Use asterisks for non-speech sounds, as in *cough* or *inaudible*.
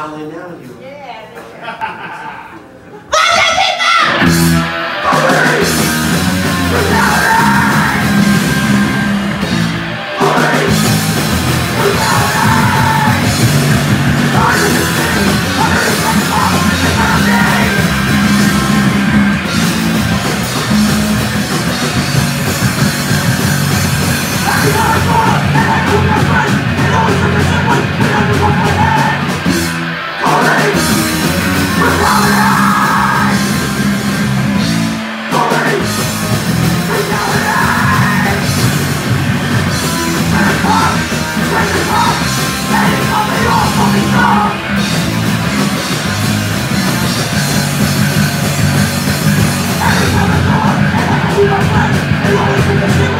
smiling you. Yeah. *laughs* Police! Police